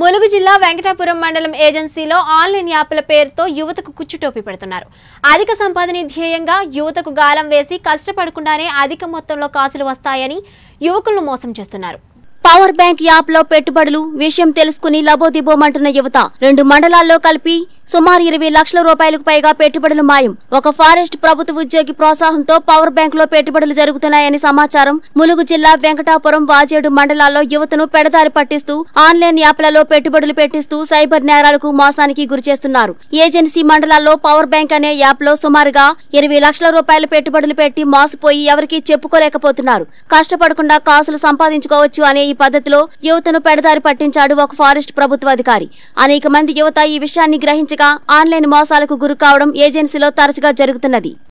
ములుగు జిల్లా వెంకటాపురం మండలం ఏజెన్సీలో ఆన్లైన్ యాప్ల పేరుతో యువతకు కుచ్చుటోపి పెడుతున్నారు. అధిక సంపాదన ధ్యేయంగా యువతకు గాలం వేసి కష్టపడకుండానే అధిక మొత్తంలో కాసులు వస్తాయని యువకులను మోసం చేస్తున్నారు. పవర్ బ్యాంక్ యాప్లో పెట్టుబడులు విషయం తెలుసుకుని లబోదిబోమంటున్న యువత రెండు మండలాల్లో కలిపి సుమారు ఇరవై లక్షల రూపాయలకు పైగా పెట్టుబడులు మాయం. ఒక ఫారెస్ట్ ప్రభుత్వ ఉద్యోగి ప్రోత్సాహంతో పవర్ బ్యాంక్లో పెట్టుబడులు జరుగుతున్నాయని సమాచారం. ములుగు జిల్లా వెంకటాపురం వాజేడు మండలాల్లో యువతను పెడదారి పట్టిస్తూ ఆన్లైన్ యాప్లలో పెట్టుబడులు పెట్టిస్తూ సైబర్ నేరాలకు మోసానికి గురిచేస్తున్నారు. ఏజెన్సీ మండలాల్లో పవర్ బ్యాంక్ అనే యాప్లో సుమారుగా ఇరవై లక్షల రూపాయల పెట్టుబడులు పెట్టి మోసపోయి ఎవరికీ చెప్పుకోలేకపోతున్నారు. కష్టపడకుండా కాసులు సంపాదించుకోవచ్చు అనే ఈ పద్ధతిలో యువతను పెడదారి పట్టించాడు ఒక ఫారెస్ట్ ప్రభుత్వ అధికారి. అనేక మంది యువత ఈ విషయాన్ని తరచుగా ఆన్లైన్ మోసాలకు గురి కావడం ఏజెన్సీలో తరచుగా జరుగుతున్నది.